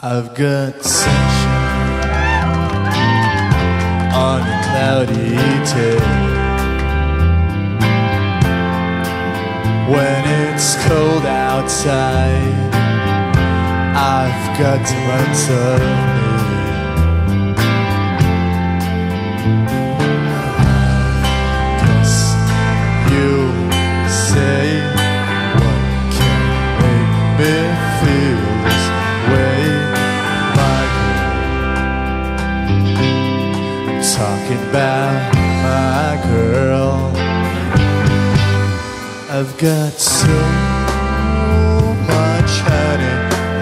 I've got sunshine on a cloudy day. When it's cold outside, I've got months of me. Talking about my girl. I've got so much honey,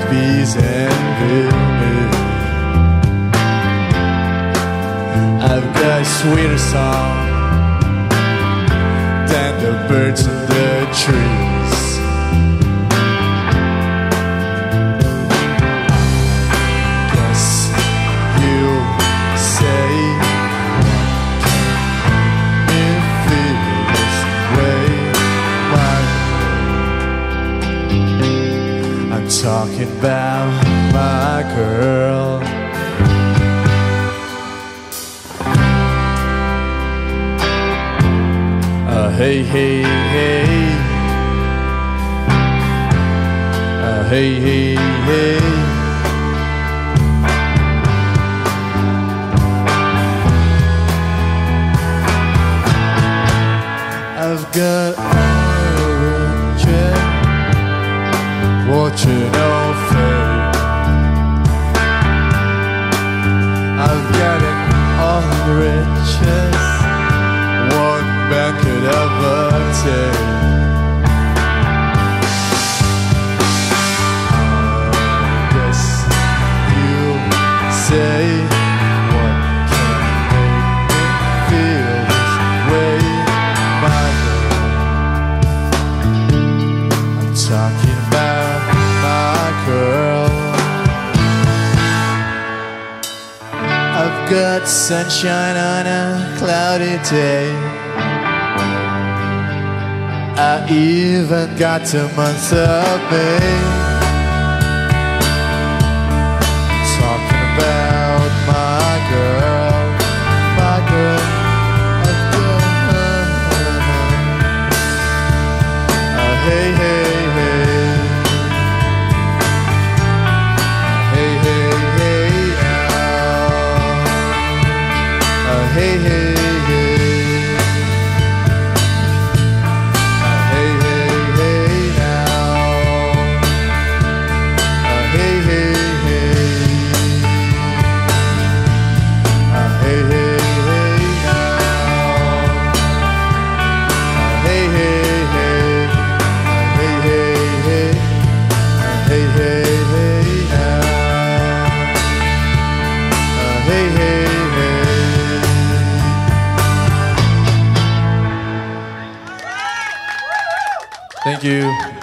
bees and gummy. I've got a sweeter song than the birds in the trees. I'm talking about my girl. Uh, hey, hey, hey. Uh, hey, hey, hey. I've got 我知道 got sunshine on a cloudy day. I even got a month of May. Talking about my girl, my girl. Uh, hey, hey, hey. Thank you.